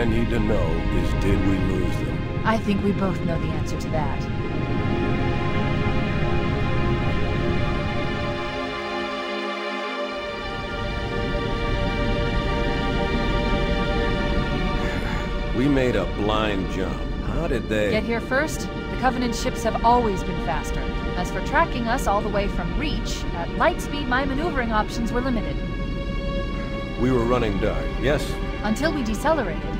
I need to know is did we lose them? I think we both know the answer to that. We made a blind jump. How did they... Get here first? The Covenant ships have always been faster. As for tracking us all the way from Reach, at light speed my maneuvering options were limited. We were running dark, yes? Until we decelerated,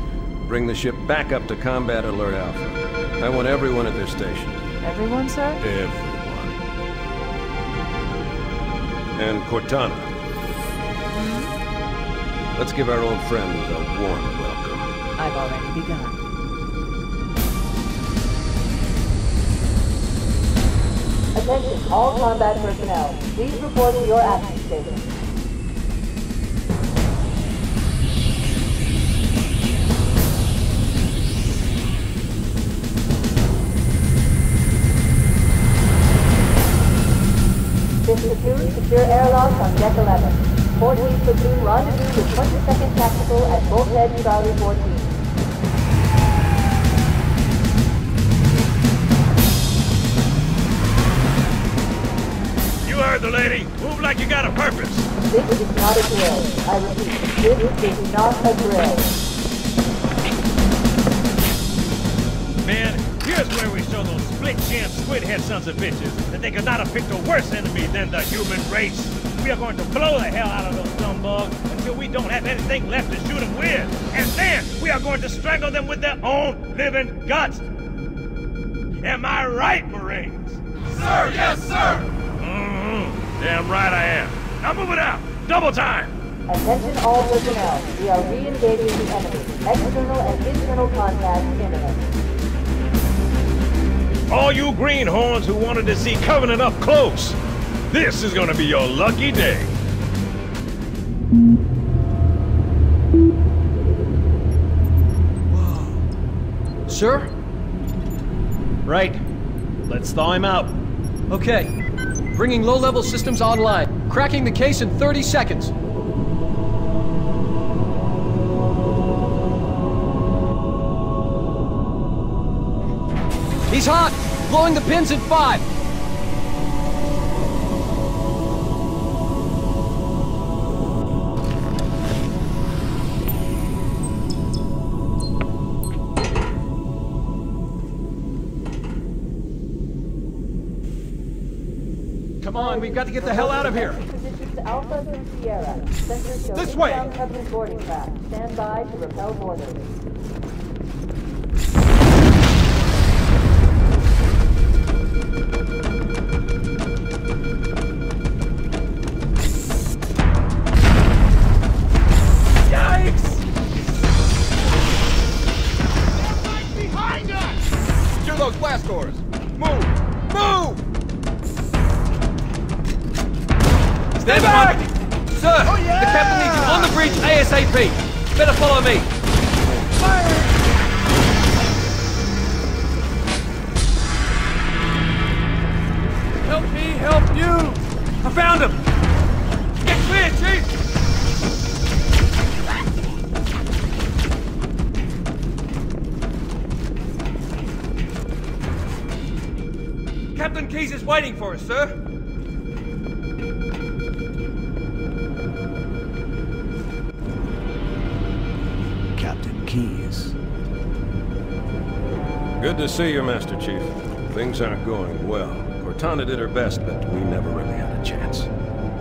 Bring the ship back up to Combat Alert Alpha. I want everyone at their station. Everyone, sir? Everyone. And Cortana. Mm-hmm. Let's give our old friends a warm welcome. I've already begun. Attention, all combat personnel. Please report to your action station. Platoon, secure airlock on deck 11. 14th platoon, rendezvous with 22nd Tactical at Bulkhead Charlie 14. You heard the lady. Move like you got a purpose. This is not a drill. I repeat, this is not a drill. Here's where we show those split-chin, squid-head sons of bitches that they could not have picked a worse enemy than the human race. We are going to blow the hell out of those scumbugs until we don't have anything left to shoot them with. And then we are going to strangle them with their own living guts. Am I right, Marines? Sir, yes, sir! Mm-hmm. Damn right I am. Now move it out. Double time. Attention all personnel. We are re-engaging the enemy. External and internal contact imminent. All you greenhorns who wanted to see Covenant up close, this is gonna be your lucky day. Sir? Right. Let's thaw him out. Okay. Bringing low-level systems online. Cracking the case in 30 seconds. He's hot! Blowing the pins in five! Come on, we've got to get the hell out of here! Alpha through Sierra. This way! boarding. Stand by to repel boarders. Captain Keyes is waiting for us, sir. Captain Keyes. Good to see you, Master Chief. Things aren't going well. Cortana did her best, but we never really had a chance.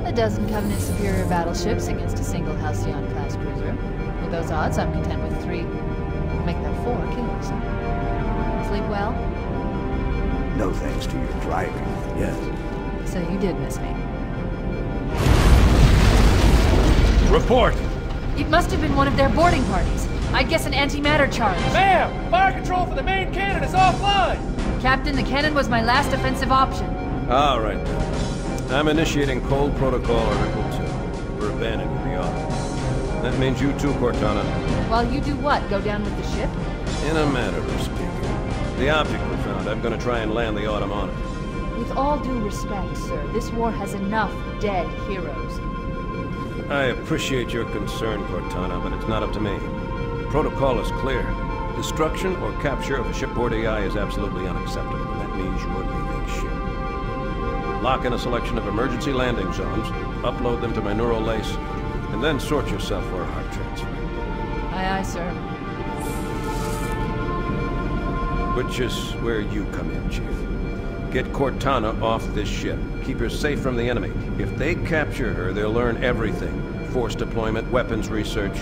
A dozen Covenant superior battleships against a single Halcyon-class cruiser. With those odds, I'm content with three... make that four kills. Sleep well? No thanks to your driving, yes. So you did miss me. Report. It must have been one of their boarding parties. I guess an antimatter charge. Ma'am! Fire control for the main cannon is offline! Captain, the cannon was my last offensive option. All right. I'm initiating Cole protocol Article 2. We're abandoning the Autumn. That means you too, Cortana. While you do what? Go down with the ship? In a matter of speaking. The object I'm gonna try and land the Autumn on it. With all due respect, sir, this war has enough dead heroes. I appreciate your concern, Cortana, but it's not up to me. Protocol is clear. Destruction or capture of a shipboard AI is absolutely unacceptable, and that means you're leaving ship. Lock in a selection of emergency landing zones, upload them to my neural lace, and then sort yourself for a hard transfer. Aye, aye, sir. Which is where you come in, Chief. Get Cortana off this ship. Keep her safe from the enemy. If they capture her, they'll learn everything. Force deployment, weapons research.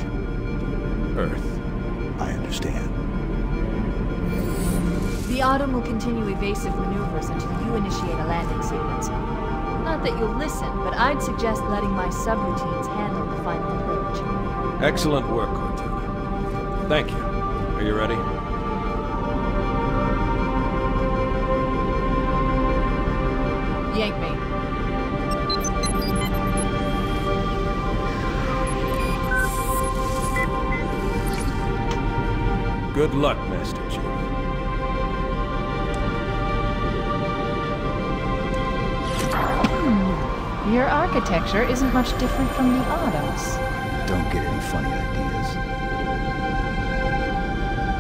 Earth. I understand. The Autumn will continue evasive maneuvers until you initiate a landing sequence. Not that you'll listen, but I'd suggest letting my subroutines handle the final approach. Excellent work, Cortana. Thank you. Are you ready? Good luck, Master Chief. Hmm. Your architecture isn't much different from the Autumn's. Don't get any funny ideas.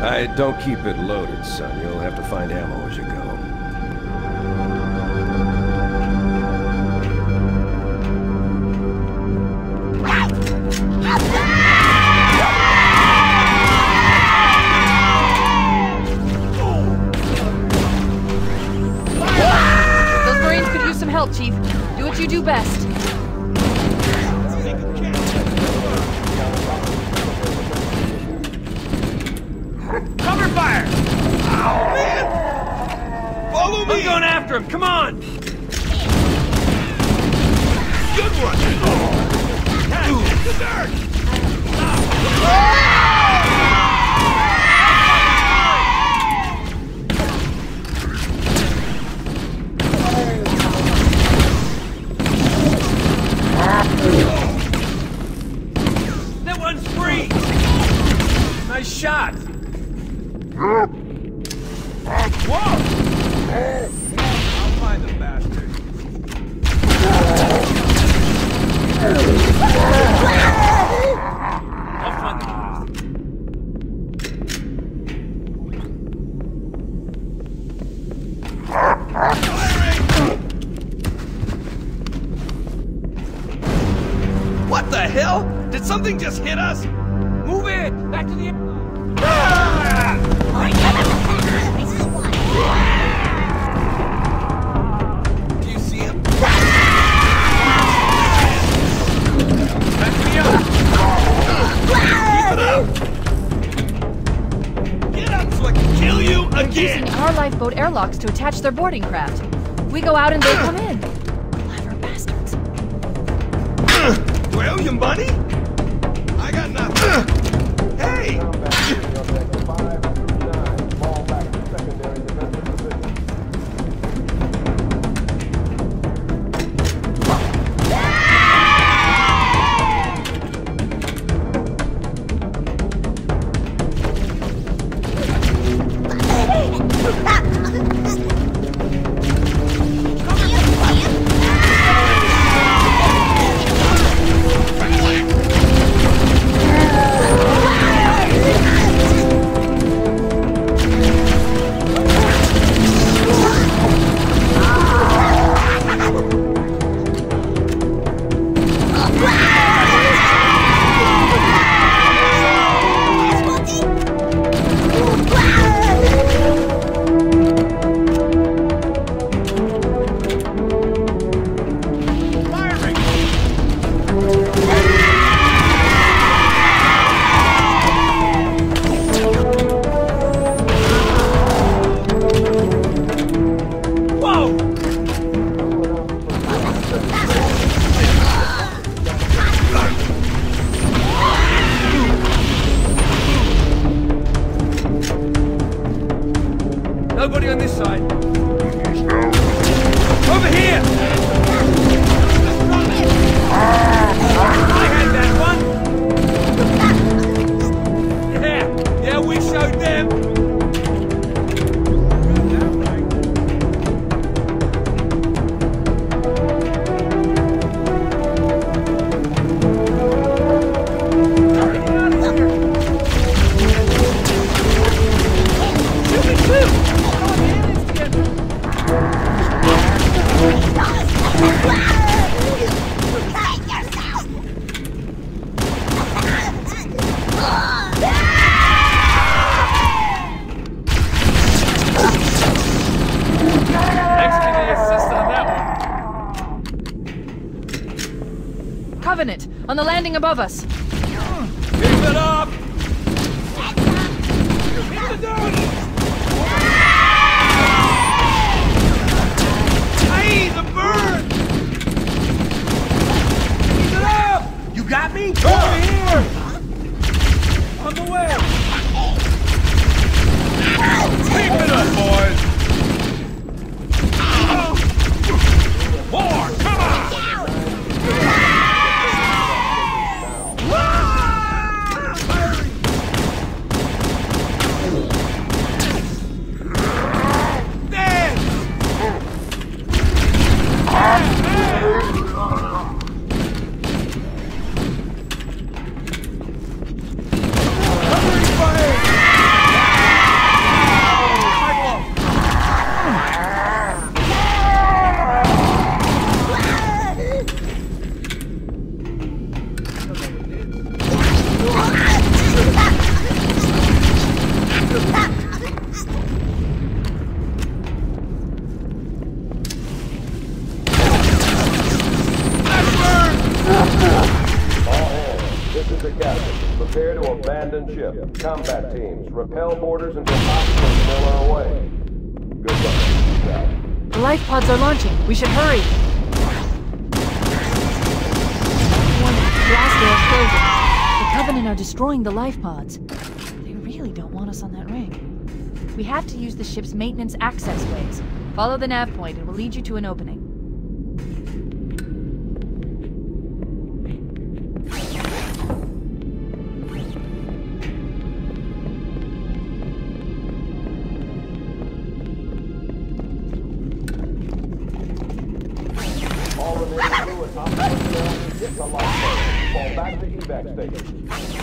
I don't keep it loaded, son. You'll have to find ammo as you go. Airlocks to attach their boarding craft. We go out and they come in. Clever bastards. Do I owe you money? Above us. The life pods. They really don't want us on that ring. We have to use the ship's maintenance access ways. Follow the nav point. It will lead you to an opening. All remaining crew lifeboat. Fall back to evac station.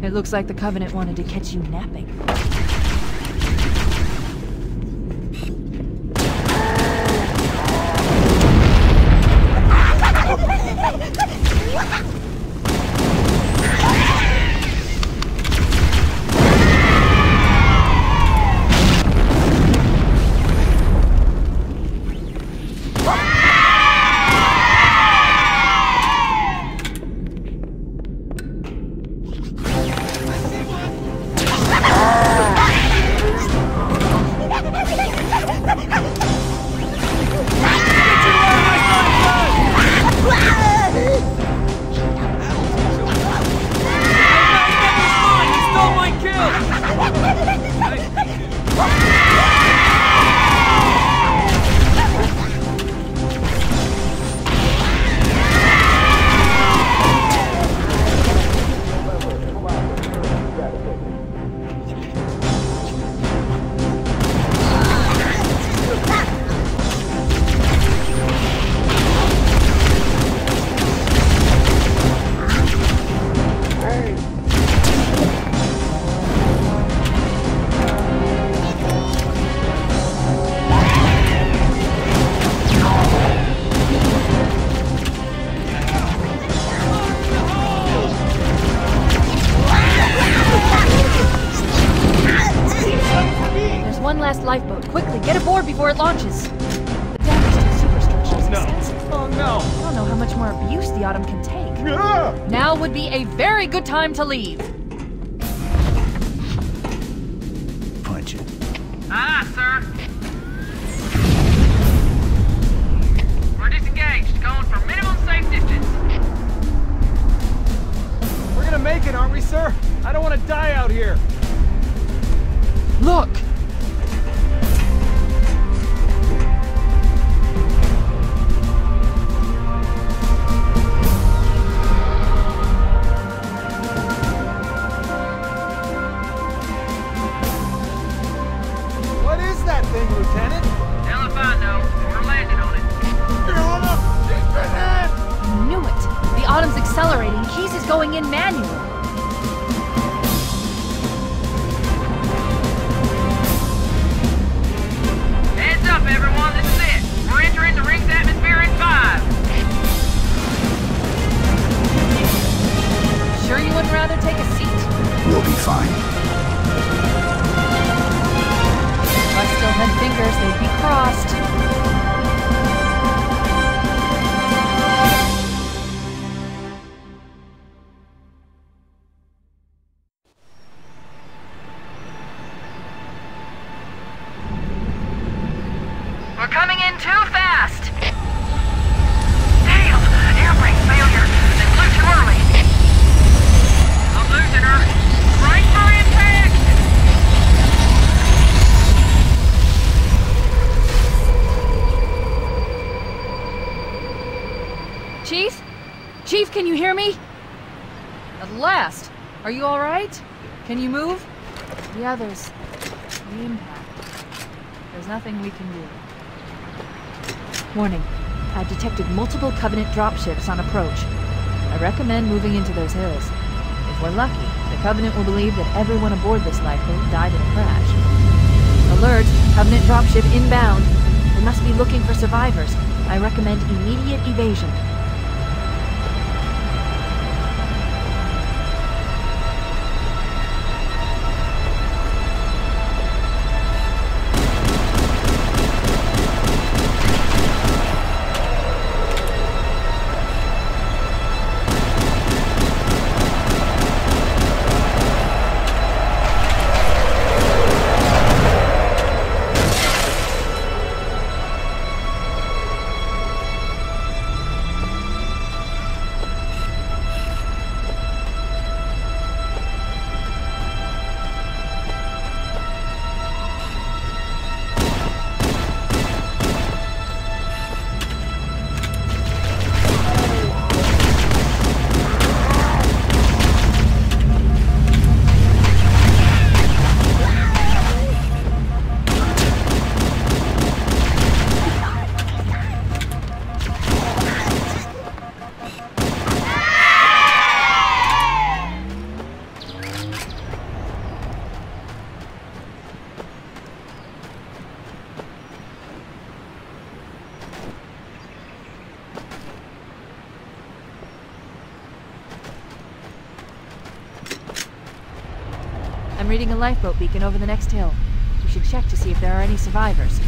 It looks like the Covenant wanted to catch you napping. To leave. Punch it. Aye, sir. We're disengaged, going for minimum safe distance. We're gonna make it, aren't we, sir? I don't want to die out here. We're coming in too fast! Damn! Air brake failure! They flew too early! I'm losing her! Right for impact! Chief? Chief, can you hear me? At last! Are you alright? Can you move? The others... The impact. There's nothing we can do. Warning. I've detected multiple Covenant dropships on approach. I recommend moving into those hills. If we're lucky, the Covenant will believe that everyone aboard this lifeboat died in a crash. Alert! Covenant dropship inbound. They must be looking for survivors. I recommend immediate evasion. Lifeboat beacon over the next hill. We should check to see if there are any survivors.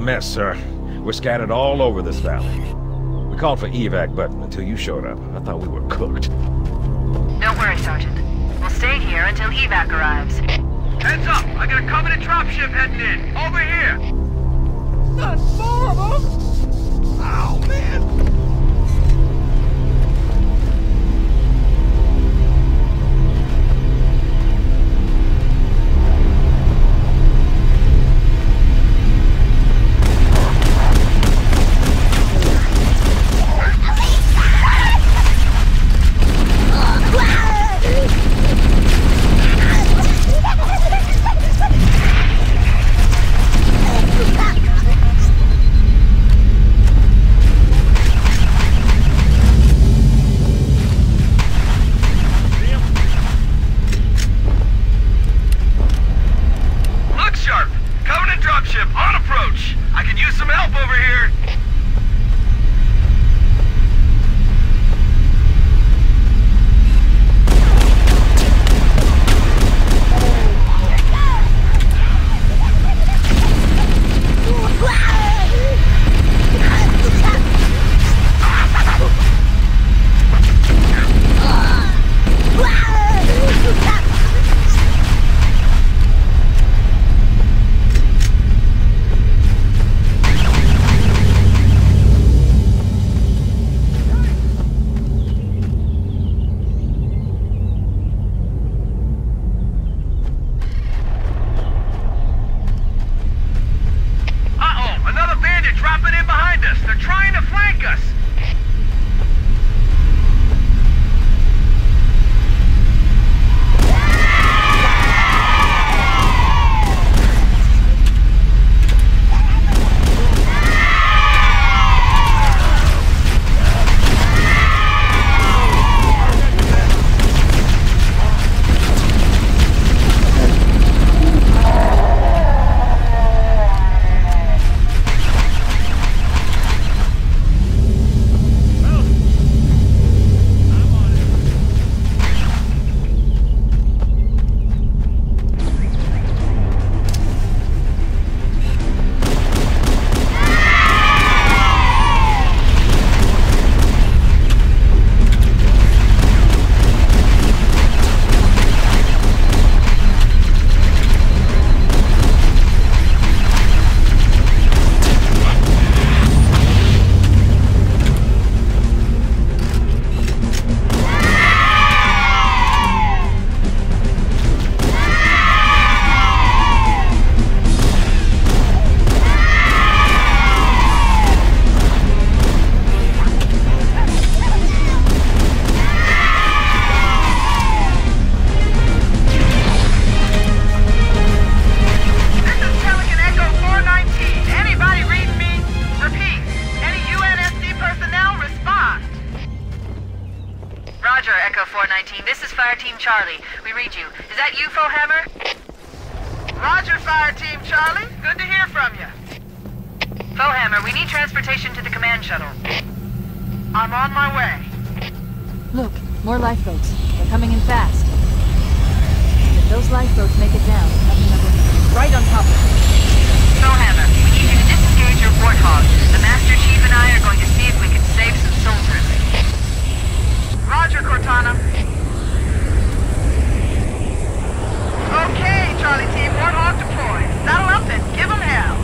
Mess, sir. We're scattered all over this valley. We called for evac, but until you showed up, I thought we were cooked. Don't worry, Sergeant. We'll stay here until evac arrives. Heads up! I got a Covenant dropship heading in! Over here! Not more of! Oh, man! 19. This is Fire Team Charlie. We read you. Is that you, Foehammer? Roger, Fire Team Charlie. Good to hear from you. Foehammer, we need transportation to the command shuttle. I'm on my way. Look, more lifeboats. They're coming in fast. If those lifeboats make it down, right on top of them. Foehammer, we need you to disengage your warthog. The Master Chief and I are going to see if we can save some soldiers. Roger, Cortana. Okay, Charlie Team, Warthog deployed. Saddle up and give them hell.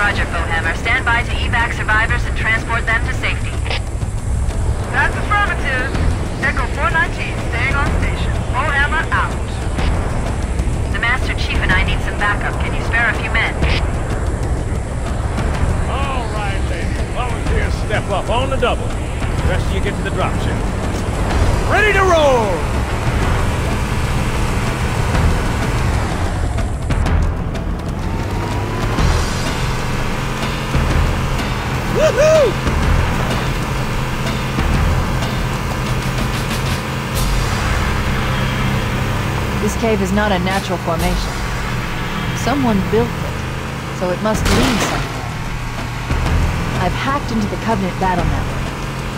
Roger, Hammer. Stand by to evac survivors and transport them to safety. That's affirmative. Echo 419, staying on station. Hammer out. The Master Chief and I need some backup. Can you spare a few men? All right, ladies. Volunteers step up on the double. Rest of you get to the dropship. Ready to roll! Woohoo! This cave is not a natural formation. Someone built it, so it must lead somewhere. I've hacked into the Covenant battle network.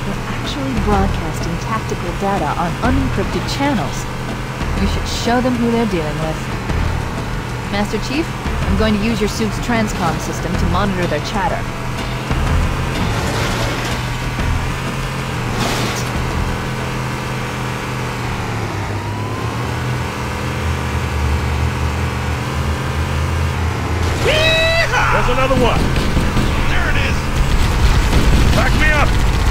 They're actually broadcasting tactical data on unencrypted channels. You should show them who they're dealing with. Master Chief, I'm going to use your suit's transcom system to monitor their chatter. There's another one. There it is. Back me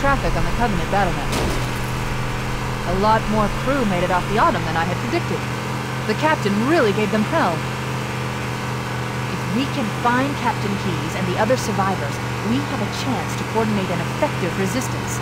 traffic on the Covenant battle network. A lot more crew made it off the Autumn than I had predicted. The captain really gave them hell. If we can find Captain Keyes and the other survivors, we have a chance to coordinate an effective resistance.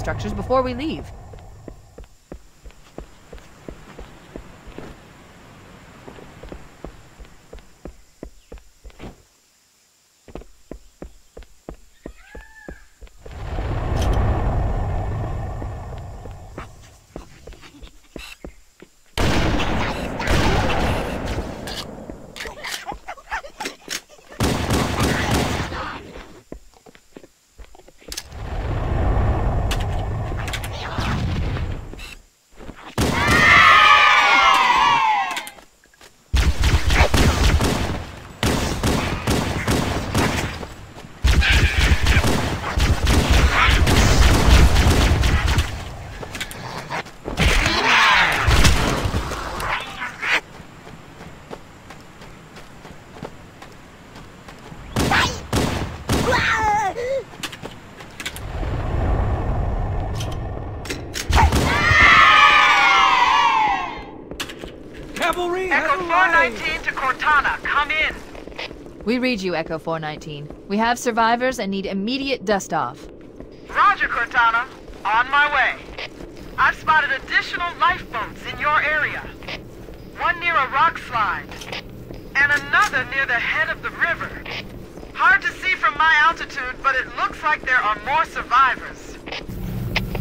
structures before we leave. read you, Echo 419. We have survivors and need immediate dust-off. Roger, Cortana. On my way. I've spotted additional lifeboats in your area. One near a rock slide, and another near the head of the river. Hard to see from my altitude, but it looks like there are more survivors.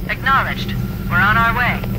Acknowledged. We're on our way.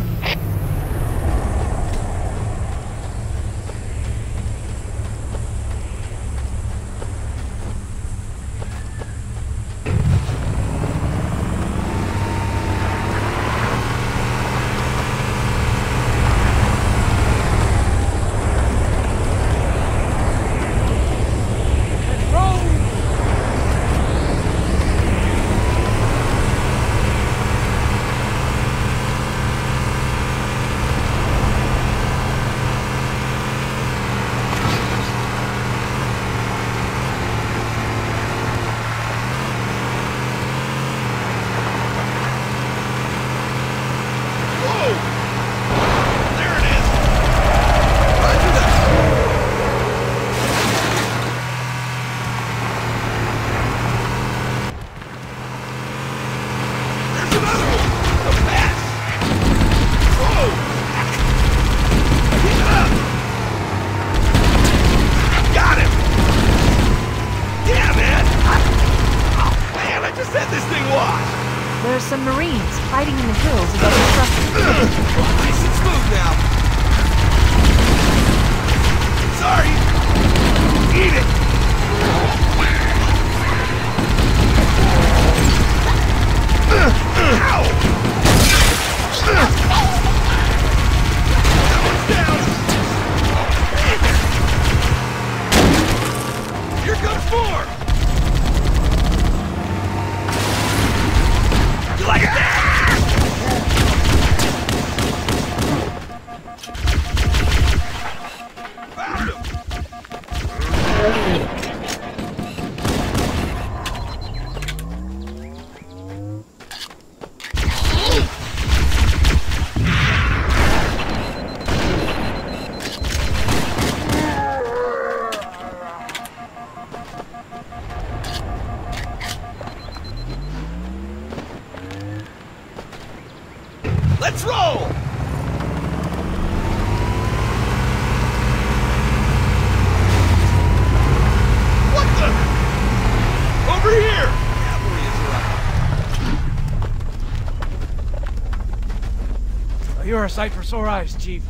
You're a sight for sore eyes, Chief.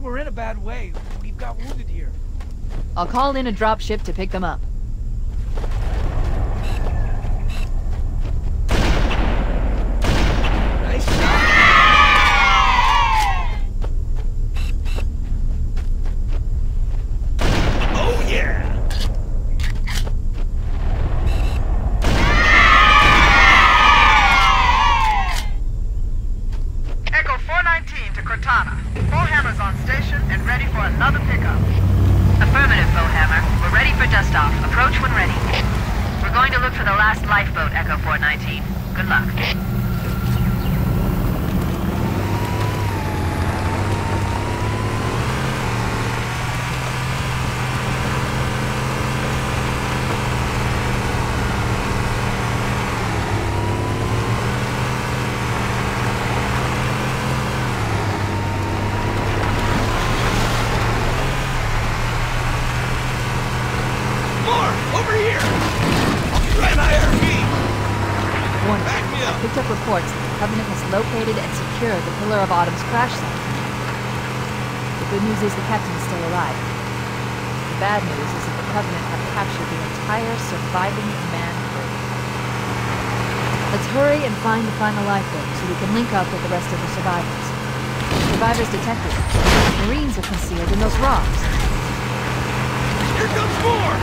We're in a bad way. We've got wounded here. I'll call in a dropship to pick them up. Nice shot. Oh, yeah! Echo 419 to Cortana. Foehammer's on station and ready for another pickup. Affirmative, Foehammer. We're ready for dust-off. Approach when ready. We're going to look for the last lifeboat, Echo 419. Good luck. More! Over here! Try an IRV! Warning. Back me I up! picked up reports that the Covenant has located and secured the Pillar of Autumn's crash site. The good news is the captain is still alive. The bad news is that the Covenant have captured the entire surviving crew. Let's hurry and find the final lifeboat so we can link up with the rest of the survivors. Survivors detected. Marines are concealed in those rocks. Here comes more!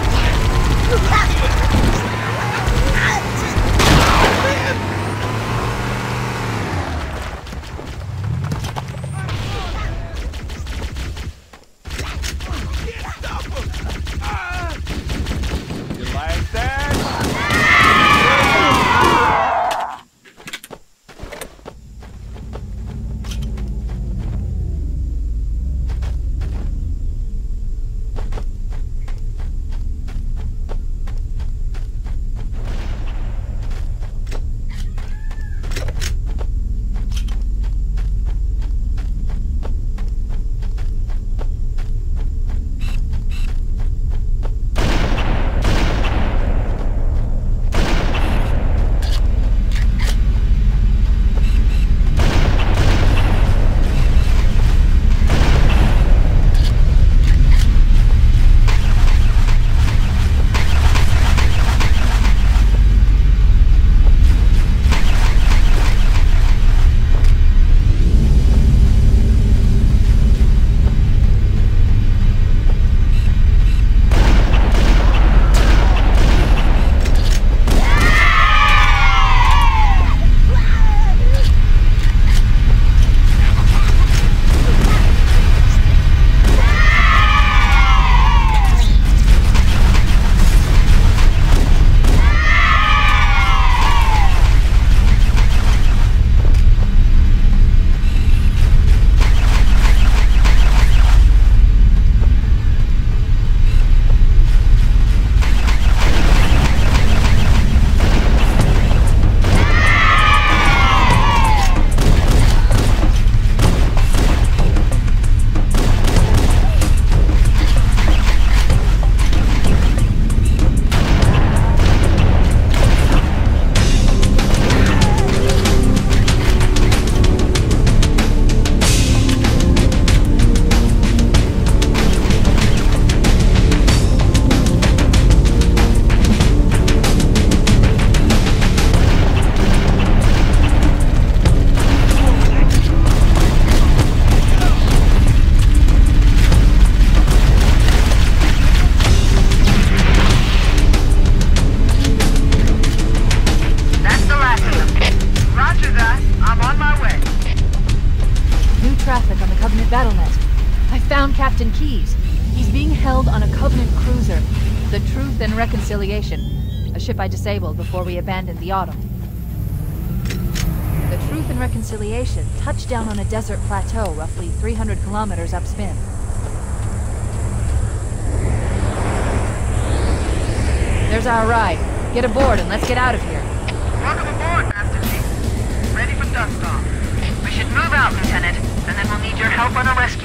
Ship I disabled before we abandoned the Autumn. The Truth and Reconciliation touched down on a desert plateau roughly 300 kilometers upspin. There's our ride. Get aboard and let's get out of here. Welcome aboard, Master Chief. Ready for dust off. We should move out, Lieutenant, and then we'll need your help on a rescue.